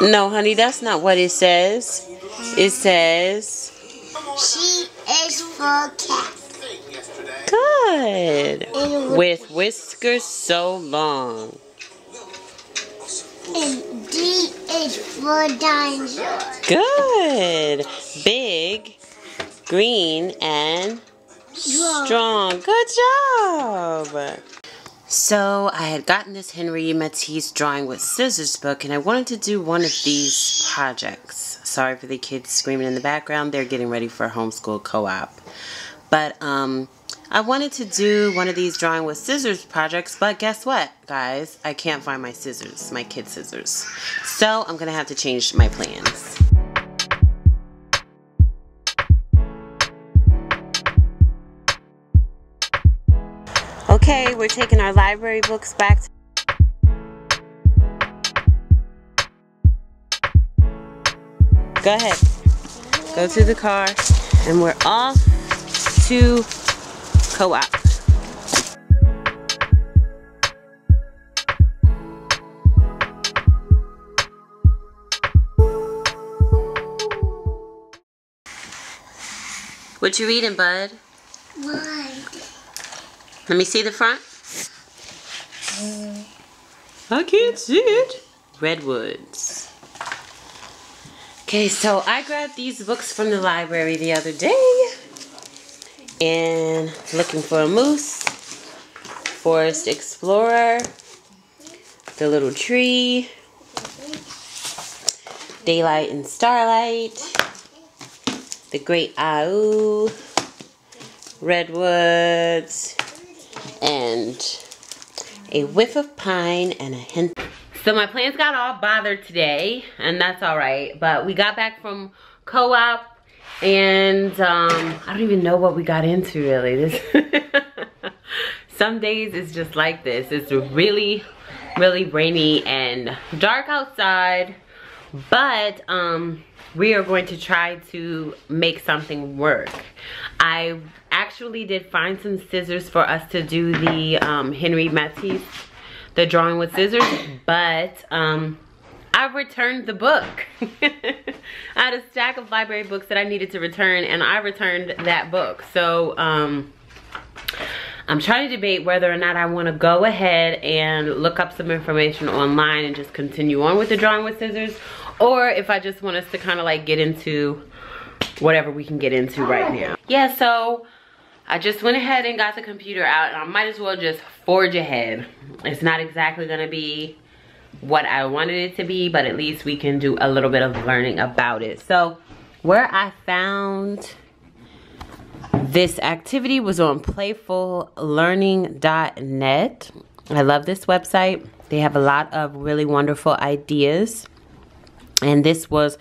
No, honey, that's not what it says. It says, She is for cat. good. With whiskers so long. and D is for dinosaur. Good. Big, green, and Strong. strong. Good job. So I had gotten this Henry Matisse drawing with scissors book and I wanted to do one of these projects. Sorry for the kids screaming in the background. They're getting ready for a homeschool co-op. But um I wanted to do one of these drawing with scissors projects, but guess what, guys? I can't find my scissors, my kid scissors. So I'm gonna have to change my plans. Okay, we're taking our library books back. To Go ahead. Go to the car, and we're off to co-op. What you reading, bud? Why? Let me see the front. I can't see it. Redwoods. Okay, so I grabbed these books from the library the other day. And looking for a moose, Forest Explorer, The Little Tree, Daylight and Starlight, The Great Au, Redwoods, and a whiff of pine and a hint. So my plans got all bothered today, and that's all right. But we got back from co-op, and um, I don't even know what we got into really. This some days it's just like this. It's really, really rainy and dark outside, but um, we are going to try to make something work. I actually did find some scissors for us to do the um, Henry Matisse, the drawing with scissors, but um, I returned the book. I had a stack of library books that I needed to return and I returned that book. So um, I'm trying to debate whether or not I want to go ahead and look up some information online and just continue on with the drawing with scissors or if I just want us to kind of like get into whatever we can get into right now. Yeah, so I just went ahead and got the computer out and I might as well just forge ahead. It's not exactly gonna be what I wanted it to be, but at least we can do a little bit of learning about it. So where I found this activity was on playfullearning.net. I love this website. They have a lot of really wonderful ideas. And this was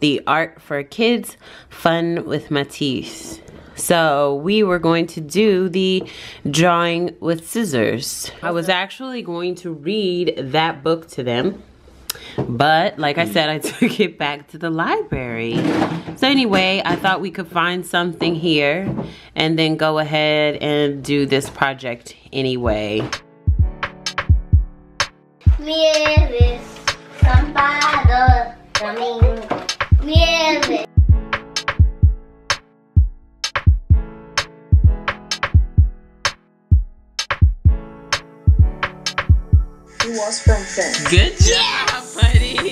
the Art for Kids Fun with Matisse. So we were going to do the drawing with scissors. I was actually going to read that book to them. But like I said, I took it back to the library. So anyway, I thought we could find something here and then go ahead and do this project anyway. Nieves, Campado, Domingo. Nieves. He was from France. Good job, buddy.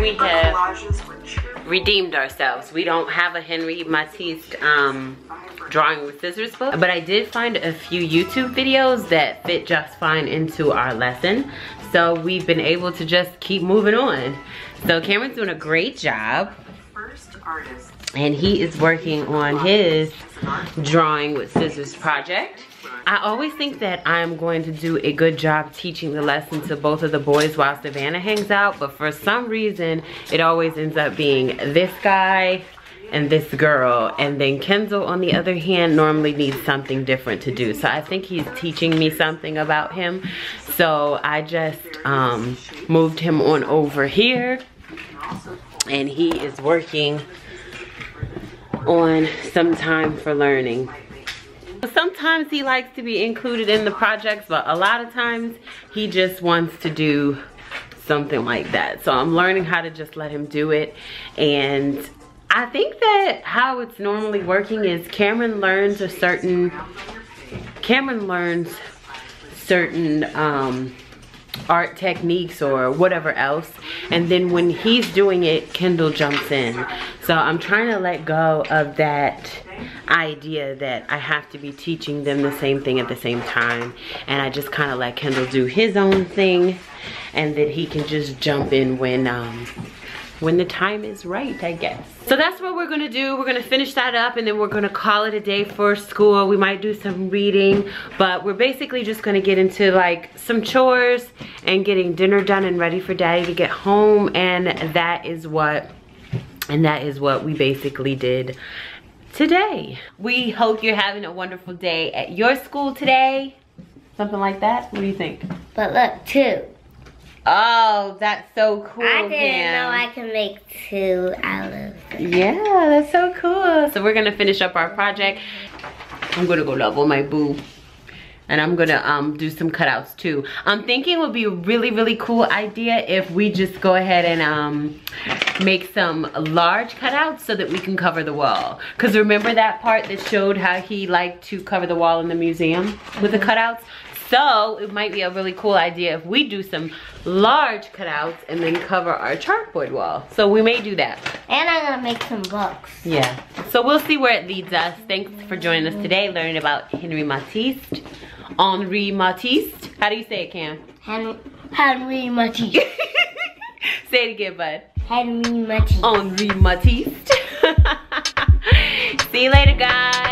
we have redeemed ourselves. We don't have a Henry Matisse um, drawing with scissors book, but I did find a few YouTube videos that fit just fine into our lesson. So we've been able to just keep moving on. So Cameron's doing a great job. And he is working on his drawing with scissors project. I always think that I'm going to do a good job teaching the lesson to both of the boys while Savannah hangs out, but for some reason, it always ends up being this guy and this girl. And then Kendall, on the other hand, normally needs something different to do. So I think he's teaching me something about him. So I just um, moved him on over here. And he is working on some time for learning. Sometimes he likes to be included in the projects, but a lot of times he just wants to do something like that. So I'm learning how to just let him do it. And I think that how it's normally working is Cameron learns a certain, Cameron learns certain um, art techniques or whatever else. And then when he's doing it, Kendall jumps in. So I'm trying to let go of that idea that I have to be teaching them the same thing at the same time. And I just kind of let Kendall do his own thing and that he can just jump in when um, when the time is right, I guess. So that's what we're gonna do. We're gonna finish that up and then we're gonna call it a day for school. We might do some reading, but we're basically just gonna get into like some chores and getting dinner done and ready for daddy to get home. And that is what, and that is what we basically did today. We hope you're having a wonderful day at your school today. Something like that? What do you think? But look, two. Oh, that's so cool. I didn't Cam. know I could make two out of it. Yeah, that's so cool. So we're gonna finish up our project. I'm gonna go level my boo. And I'm gonna um, do some cutouts too. I'm thinking it would be a really, really cool idea if we just go ahead and um, make some large cutouts so that we can cover the wall. Cause remember that part that showed how he liked to cover the wall in the museum with the cutouts? So it might be a really cool idea if we do some large cutouts and then cover our chalkboard wall. So we may do that. And I'm gonna make some books. Yeah. So we'll see where it leads us. Thanks for joining us today, learning about Henry Matisse. Henri Matisse. How do you say it, Cam? Henry, Henry Matisse. say it again, bud. Henry Matisse. Henri Matisse. see you later, guys.